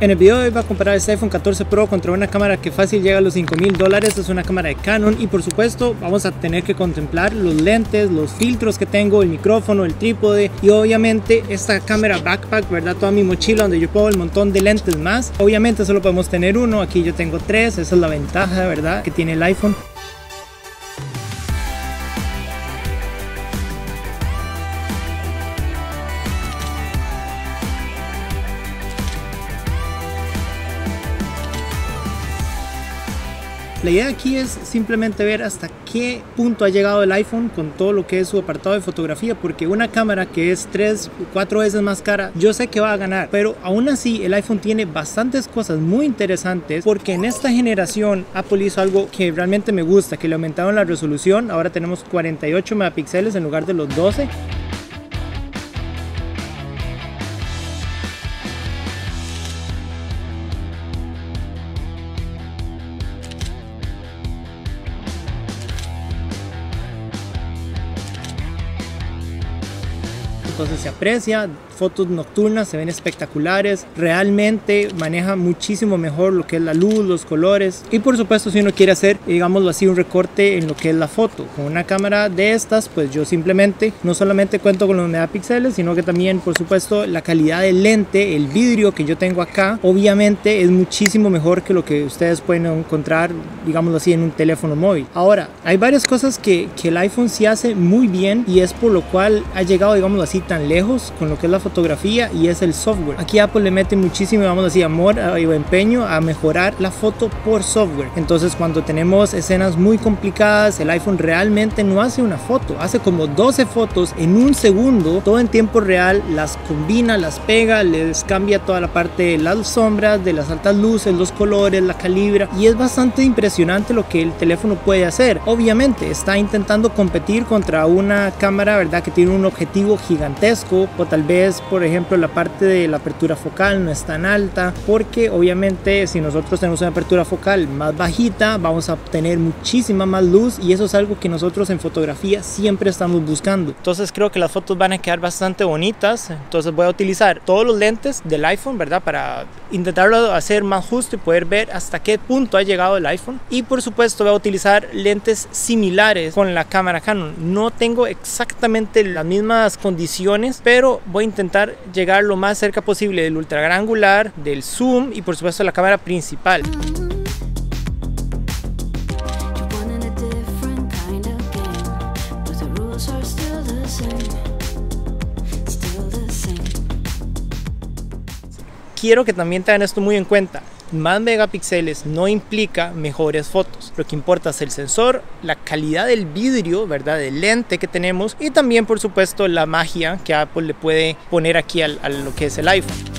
En el video de hoy voy a comparar este iPhone 14 Pro contra una cámara que fácil llega a los 5000 dólares, es una cámara de Canon y por supuesto vamos a tener que contemplar los lentes, los filtros que tengo, el micrófono, el trípode y obviamente esta cámara backpack, verdad, toda mi mochila donde yo pongo el montón de lentes más. Obviamente solo podemos tener uno, aquí yo tengo tres, esa es la ventaja, verdad, que tiene el iPhone. La idea aquí es simplemente ver hasta qué punto ha llegado el iPhone con todo lo que es su apartado de fotografía, porque una cámara que es 3 o 4 veces más cara, yo sé que va a ganar, pero aún así el iPhone tiene bastantes cosas muy interesantes, porque en esta generación Apple hizo algo que realmente me gusta, que le aumentaron la resolución, ahora tenemos 48 megapíxeles en lugar de los 12. Entonces se aprecia fotos nocturnas se ven espectaculares, realmente maneja muchísimo mejor lo que es la luz, los colores y por supuesto si uno quiere hacer, digámoslo así, un recorte en lo que es la foto. Con una cámara de estas, pues yo simplemente no solamente cuento con los megapíxeles, sino que también por supuesto la calidad del lente, el vidrio que yo tengo acá, obviamente es muchísimo mejor que lo que ustedes pueden encontrar, digámoslo así, en un teléfono móvil. Ahora, hay varias cosas que, que el iPhone sí hace muy bien y es por lo cual ha llegado, digámoslo así, tan lejos con lo que es la fotografía y es el software. Aquí Apple le mete muchísimo, vamos a decir, amor y empeño a mejorar la foto por software. Entonces cuando tenemos escenas muy complicadas, el iPhone realmente no hace una foto, hace como 12 fotos en un segundo, todo en tiempo real, las combina, las pega, les cambia toda la parte de las sombras, de las altas luces, los colores, la calibra y es bastante impresionante lo que el teléfono puede hacer. Obviamente está intentando competir contra una cámara, ¿verdad? Que tiene un objetivo gigantesco o tal vez por ejemplo la parte de la apertura focal no es tan alta porque obviamente si nosotros tenemos una apertura focal más bajita vamos a obtener muchísima más luz y eso es algo que nosotros en fotografía siempre estamos buscando. Entonces creo que las fotos van a quedar bastante bonitas. Entonces voy a utilizar todos los lentes del iPhone verdad para intentarlo hacer más justo y poder ver hasta qué punto ha llegado el iPhone. Y por supuesto voy a utilizar lentes similares con la cámara Canon. No tengo exactamente las mismas condiciones pero voy a intentar llegar lo más cerca posible del ultra gran angular, del zoom y por supuesto la cámara principal. Quiero que también tengan esto muy en cuenta más megapíxeles no implica mejores fotos. Lo que importa es el sensor, la calidad del vidrio, ¿verdad? Del lente que tenemos y también, por supuesto, la magia que Apple le puede poner aquí a lo que es el iPhone.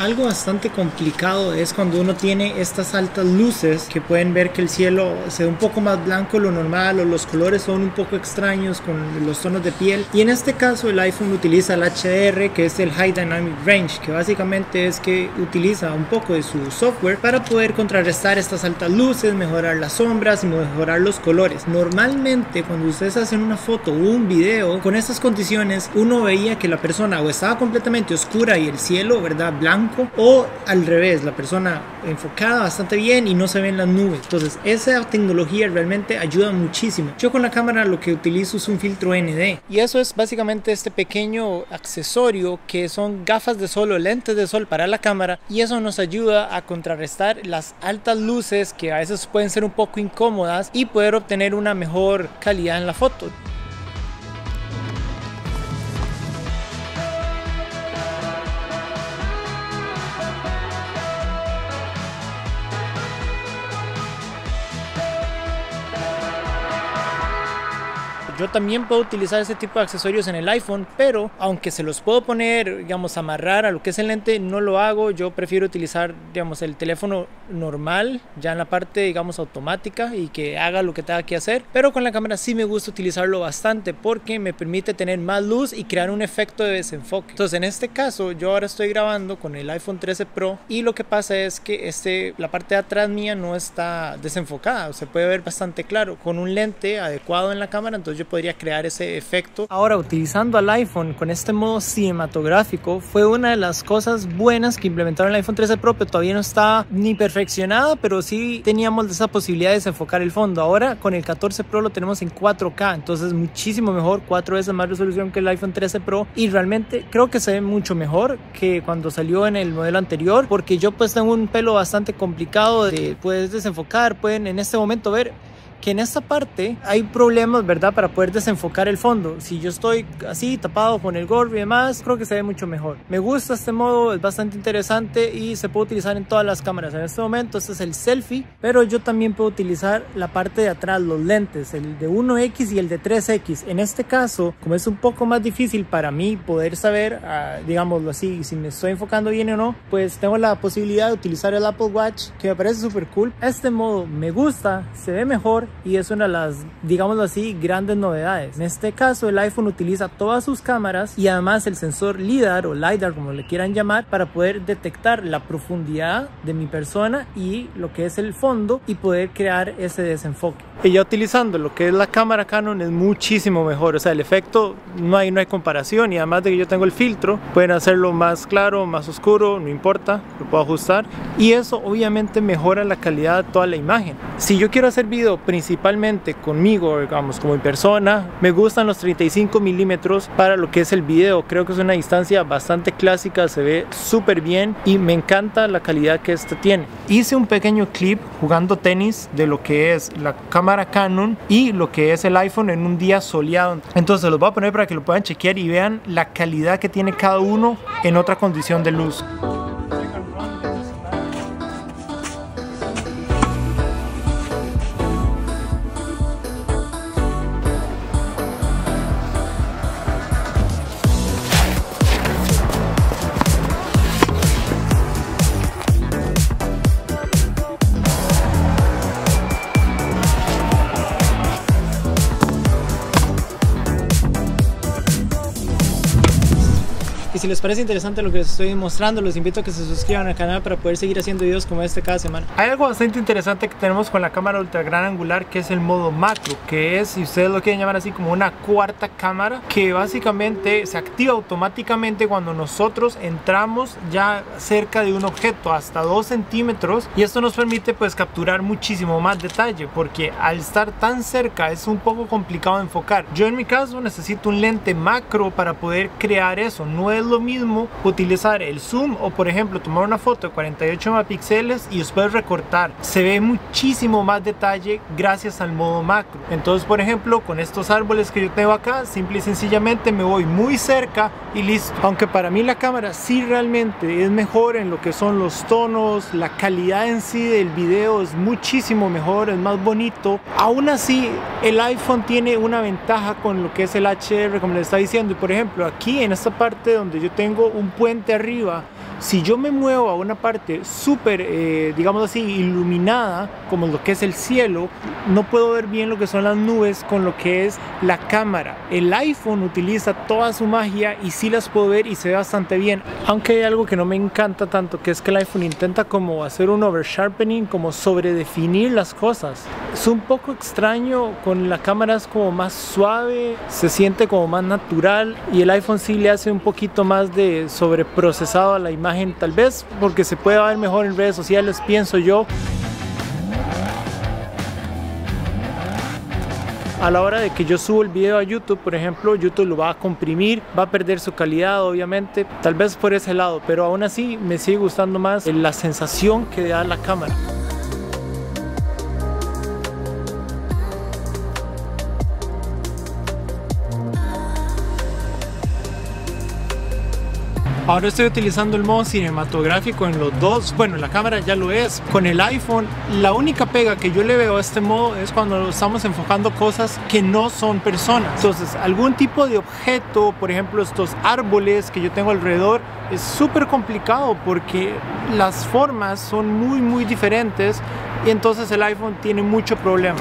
Algo bastante complicado es cuando uno tiene estas altas luces que pueden ver que el cielo se ve un poco más blanco de lo normal o los colores son un poco extraños con los tonos de piel. Y en este caso el iPhone utiliza el HDR que es el High Dynamic Range que básicamente es que utiliza un poco de su software para poder contrarrestar estas altas luces, mejorar las sombras y mejorar los colores. Normalmente cuando ustedes hacen una foto o un video con estas condiciones uno veía que la persona o estaba completamente oscura y el cielo, ¿verdad? Blanco o al revés, la persona enfocada bastante bien y no se ven las nubes. Entonces, esa tecnología realmente ayuda muchísimo. Yo con la cámara lo que utilizo es un filtro ND y eso es básicamente este pequeño accesorio que son gafas de sol o lentes de sol para la cámara y eso nos ayuda a contrarrestar las altas luces que a veces pueden ser un poco incómodas y poder obtener una mejor calidad en la foto. Yo también puedo utilizar ese tipo de accesorios en el iPhone, pero aunque se los puedo poner, digamos, amarrar a lo que es el lente, no lo hago. Yo prefiero utilizar, digamos, el teléfono normal, ya en la parte, digamos, automática y que haga lo que tenga que hacer. Pero con la cámara sí me gusta utilizarlo bastante porque me permite tener más luz y crear un efecto de desenfoque. Entonces, en este caso, yo ahora estoy grabando con el iPhone 13 Pro y lo que pasa es que este, la parte de atrás mía no está desenfocada, se puede ver bastante claro. Con un lente adecuado en la cámara, entonces yo podría crear ese efecto. Ahora, utilizando al iPhone con este modo cinematográfico, fue una de las cosas buenas que implementaron el iPhone 13 Pro, pero todavía no está ni perfeccionada, pero sí teníamos esa posibilidad de desenfocar el fondo. Ahora con el 14 Pro lo tenemos en 4K, entonces muchísimo mejor, cuatro veces más resolución que el iPhone 13 Pro y realmente creo que se ve mucho mejor que cuando salió en el modelo anterior, porque yo pues tengo un pelo bastante complicado de puedes desenfocar, pueden en este momento ver que en esta parte hay problemas, ¿verdad? Para poder desenfocar el fondo. Si yo estoy así tapado con el gorro y demás, creo que se ve mucho mejor. Me gusta este modo, es bastante interesante y se puede utilizar en todas las cámaras. En este momento este es el selfie, pero yo también puedo utilizar la parte de atrás, los lentes, el de 1X y el de 3X. En este caso, como es un poco más difícil para mí poder saber, ah, digámoslo así, si me estoy enfocando bien o no, pues tengo la posibilidad de utilizar el Apple Watch, que me parece súper cool. Este modo me gusta, se ve mejor y es una de las, digámoslo así, grandes novedades. En este caso el iPhone utiliza todas sus cámaras y además el sensor LIDAR o LiDAR como le quieran llamar para poder detectar la profundidad de mi persona y lo que es el fondo y poder crear ese desenfoque. Y ya utilizando lo que es la cámara Canon es muchísimo mejor, o sea el efecto no hay, no hay comparación y además de que yo tengo el filtro pueden hacerlo más claro, más oscuro, no importa, lo puedo ajustar y eso obviamente mejora la calidad de toda la imagen. Si yo quiero hacer video principalmente conmigo, digamos como mi persona, me gustan los 35 milímetros para lo que es el video, creo que es una distancia bastante clásica, se ve súper bien y me encanta la calidad que este tiene. Hice un pequeño clip jugando tenis de lo que es la cámara Canon y lo que es el iPhone en un día soleado. Entonces los voy a poner para que lo puedan chequear y vean la calidad que tiene cada uno en otra condición de luz. Les parece interesante lo que les estoy mostrando, los invito a que se suscriban al canal para poder seguir haciendo videos como este cada semana. Hay algo bastante interesante que tenemos con la cámara ultra gran angular que es el modo macro, que es, si ustedes lo quieren llamar así, como una cuarta cámara que básicamente se activa automáticamente cuando nosotros entramos ya cerca de un objeto hasta 2 centímetros y esto nos permite pues capturar muchísimo más detalle porque al estar tan cerca es un poco complicado enfocar. Yo en mi caso necesito un lente macro para poder crear eso, no es mismo utilizar el zoom o por ejemplo tomar una foto de 48 megapíxeles y después recortar. Se ve muchísimo más detalle gracias al modo macro. Entonces por ejemplo con estos árboles que yo tengo acá, simple y sencillamente me voy muy cerca y listo. Aunque para mí la cámara sí realmente es mejor en lo que son los tonos, la calidad en sí del video es muchísimo mejor, es más bonito. Aún así el iPhone tiene una ventaja con lo que es el HDR como les está diciendo. Y por ejemplo aquí en esta parte donde yo tengo un puente arriba si yo me muevo a una parte súper, eh, digamos así, iluminada, como lo que es el cielo, no puedo ver bien lo que son las nubes con lo que es la cámara. El iPhone utiliza toda su magia y sí las puedo ver y se ve bastante bien. Aunque hay algo que no me encanta tanto, que es que el iPhone intenta como hacer un oversharpening, como sobredefinir las cosas. Es un poco extraño, con la cámara es como más suave, se siente como más natural y el iPhone sí le hace un poquito más de sobreprocesado a la imagen tal vez porque se puede ver mejor en redes sociales, pienso yo. a la hora de que yo subo el video a YouTube, por ejemplo, YouTube lo va a comprimir, va a perder su calidad, obviamente, tal vez por ese lado, pero aún así me sigue gustando más la sensación que da la cámara. Ahora estoy utilizando el modo cinematográfico en los dos. Bueno, la cámara ya lo es. Con el iPhone, la única pega que yo le veo a este modo es cuando estamos enfocando cosas que no son personas. Entonces, algún tipo de objeto, por ejemplo, estos árboles que yo tengo alrededor, es súper complicado porque las formas son muy, muy diferentes y entonces el iPhone tiene mucho problema.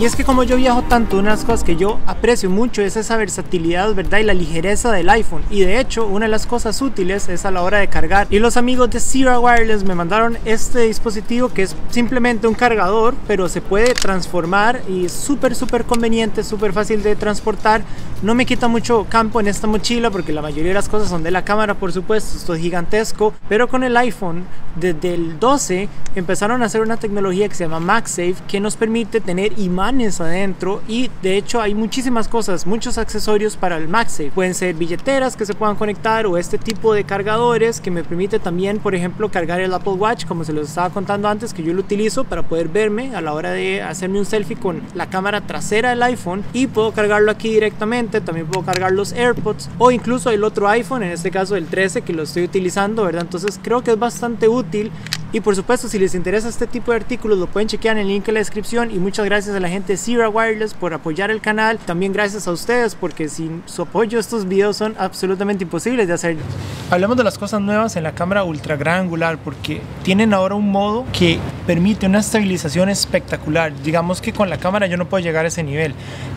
Y es que como yo viajo tanto, una de las cosas que yo aprecio mucho es esa versatilidad, ¿verdad? Y la ligereza del iPhone. Y de hecho, una de las cosas útiles es a la hora de cargar. Y los amigos de Sierra Wireless me mandaron este dispositivo que es simplemente un cargador, pero se puede transformar y es súper, súper conveniente, súper fácil de transportar. No me quita mucho campo en esta mochila porque la mayoría de las cosas son de la cámara, por supuesto. Esto es gigantesco. Pero con el iPhone, desde el 12, empezaron a hacer una tecnología que se llama MagSafe que nos permite tener imágenes adentro y de hecho hay muchísimas cosas, muchos accesorios para el MagSafe. Pueden ser billeteras que se puedan conectar o este tipo de cargadores que me permite también, por ejemplo, cargar el Apple Watch, como se los estaba contando antes, que yo lo utilizo para poder verme a la hora de hacerme un selfie con la cámara trasera del iPhone y puedo cargarlo aquí directamente. También puedo cargar los AirPods o incluso el otro iPhone, en este caso el 13 que lo estoy utilizando, ¿verdad? Entonces creo que es bastante útil y por supuesto, si les interesa este tipo de artículos, lo pueden chequear en el link en la descripción. Y muchas gracias a la gente de Sierra Wireless por apoyar el canal. También gracias a ustedes, porque sin su apoyo estos videos son absolutamente imposibles de hacer. Hablemos de las cosas nuevas en la cámara ultra gran angular, porque tienen ahora un modo que permite una estabilización espectacular. Digamos que con la cámara yo no puedo llegar a ese nivel.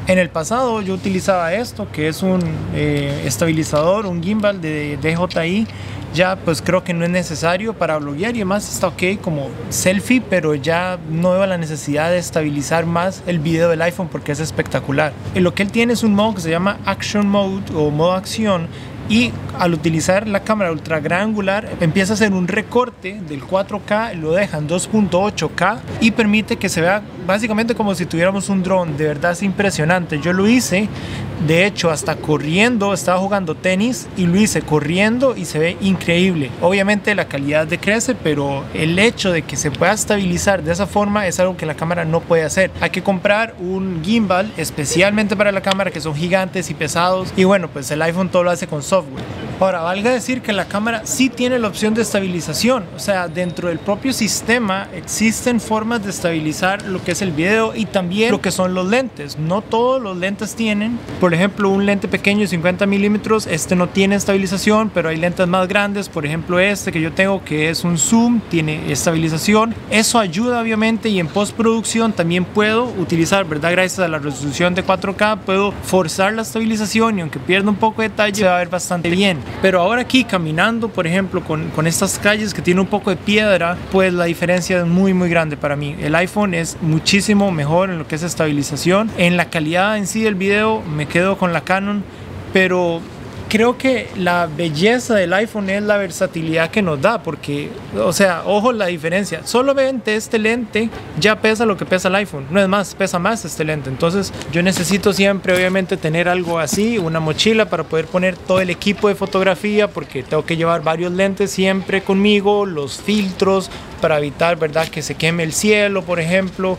En el pasado yo utilizaba esto, que es un eh, estabilizador, un gimbal de DJI ya pues creo que no es necesario para bloguear y además está ok como selfie, pero ya no veo la necesidad de estabilizar más el video del iPhone porque es espectacular. En lo que él tiene es un modo que se llama Action Mode o modo acción y al utilizar la cámara ultra gran angular empieza a hacer un recorte del 4K, lo deja en 2.8K y permite que se vea básicamente como si tuviéramos un dron, de verdad es impresionante. Yo lo hice de hecho, hasta corriendo, estaba jugando tenis y lo hice corriendo y se ve increíble. Obviamente la calidad decrece, pero el hecho de que se pueda estabilizar de esa forma es algo que la cámara no puede hacer. Hay que comprar un gimbal especialmente para la cámara que son gigantes y pesados. Y bueno, pues el iPhone todo lo hace con software. Ahora, valga decir que la cámara sí tiene la opción de estabilización. O sea, dentro del propio sistema existen formas de estabilizar lo que es el video y también lo que son los lentes. No todos los lentes tienen. Por ejemplo, un lente pequeño de 50 milímetros, este no tiene estabilización, pero hay lentes más grandes. Por ejemplo, este que yo tengo que es un zoom, tiene estabilización. Eso ayuda obviamente y en postproducción también puedo utilizar, ¿verdad? Gracias a la resolución de 4K puedo forzar la estabilización y aunque pierda un poco de detalle se va a ver bastante bien. Pero ahora aquí caminando, por ejemplo, con, con estas calles que tienen un poco de piedra, pues la diferencia es muy muy grande para mí. El iPhone es muchísimo mejor en lo que es estabilización. En la calidad en sí del video me quedo con la Canon, pero creo que la belleza del iPhone es la versatilidad que nos da, porque, o sea, ojo la diferencia. Solamente este lente ya pesa lo que pesa el iPhone. No es más, pesa más este lente. Entonces, yo necesito siempre, obviamente, tener algo así, una mochila para poder poner todo el equipo de fotografía, porque tengo que llevar varios lentes siempre conmigo, los filtros para evitar, ¿verdad?, que se queme el cielo, por ejemplo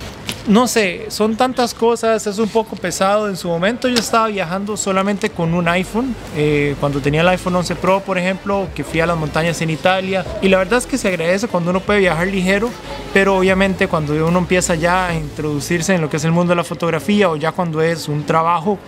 no sé, son tantas cosas, es un poco pesado. En su momento yo estaba viajando solamente con un iPhone, eh, cuando tenía el iPhone 11 Pro, por ejemplo, que fui a las montañas en Italia. Y la verdad es que se agradece cuando uno puede viajar ligero, pero obviamente cuando uno empieza ya a introducirse en lo que es el mundo de la fotografía o ya cuando es un trabajo,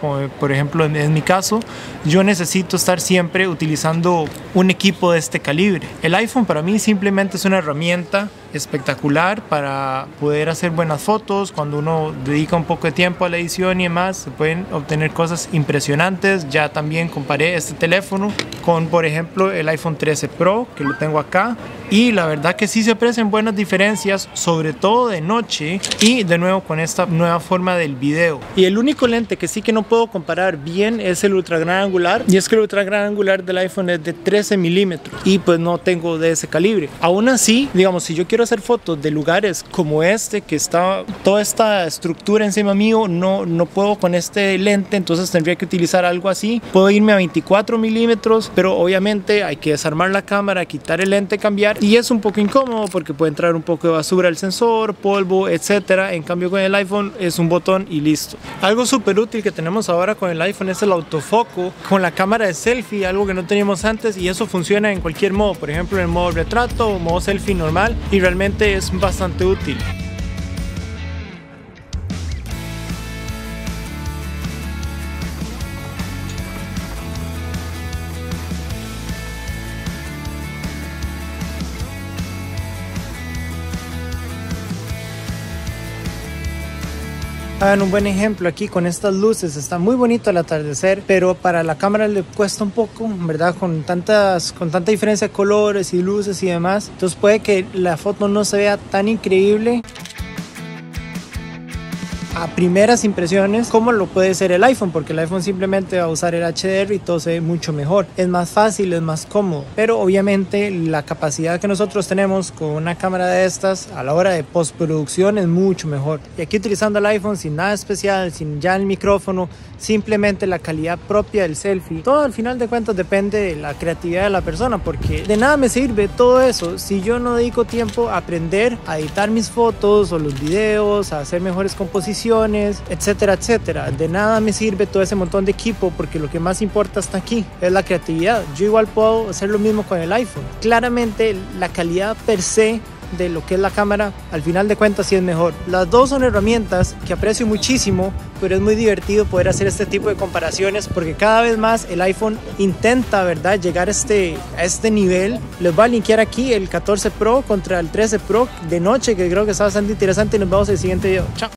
por ejemplo en mi caso, yo necesito estar siempre utilizando un equipo de este calibre. El iPhone para mí simplemente es una herramienta espectacular para poder hacer buenas fotos. Cuando uno dedica un poco de tiempo a la edición y demás, se pueden obtener cosas impresionantes. Ya también comparé este teléfono con, por ejemplo, el iPhone 13 Pro, que lo tengo acá. Y la verdad que sí se aprecian buenas diferencias, sobre todo de noche y de nuevo con esta nueva forma del video. Y el único lente que sí que no puedo comparar bien es el ultra gran angular. Y es que el ultra gran angular del iPhone es de 13 milímetros y pues no tengo de ese calibre. Aún así, digamos, si yo quiero hacer fotos de lugares como este, que está toda esta estructura encima mío, no, no puedo con este lente, entonces tendría que utilizar algo así. Puedo irme a 24 milímetros, pero obviamente hay que desarmar la cámara, quitar el lente, cambiar. Y es un poco incómodo porque puede entrar un poco de basura al sensor, polvo, etcétera. En cambio con el iPhone es un botón y listo. Algo súper útil que tenemos ahora con el iPhone es el autofoco con la cámara de selfie, algo que no teníamos antes y eso funciona en cualquier modo, por ejemplo en modo retrato o modo selfie normal y realmente es bastante útil. Hagan un buen ejemplo aquí con estas luces, está muy bonito el atardecer, pero para la cámara le cuesta un poco, ¿verdad? Con, tantas, con tanta diferencia de colores y luces y demás, entonces puede que la foto no se vea tan increíble a primeras impresiones como lo puede ser el iPhone, porque el iPhone simplemente va a usar el HDR y todo se ve mucho mejor. Es más fácil, es más cómodo, pero obviamente la capacidad que nosotros tenemos con una cámara de estas a la hora de postproducción es mucho mejor. Y aquí utilizando el iPhone sin nada especial, sin ya el micrófono, simplemente la calidad propia del selfie. Todo al final de cuentas depende de la creatividad de la persona, porque de nada me sirve todo eso si yo no dedico tiempo a aprender a editar mis fotos o los videos, a hacer mejores composiciones, etcétera, etcétera. De nada me sirve todo ese montón de equipo porque lo que más importa está aquí, es la creatividad. Yo igual puedo hacer lo mismo con el iPhone. Claramente la calidad per se de lo que es la cámara, al final de cuentas sí es mejor. Las dos son herramientas que aprecio muchísimo, pero es muy divertido poder hacer este tipo de comparaciones porque cada vez más el iPhone intenta, ¿verdad?, llegar a este, a este nivel. Les voy a linkear aquí el 14 Pro contra el 13 Pro de noche, que creo que está bastante interesante y nos vemos en el siguiente video. Chao.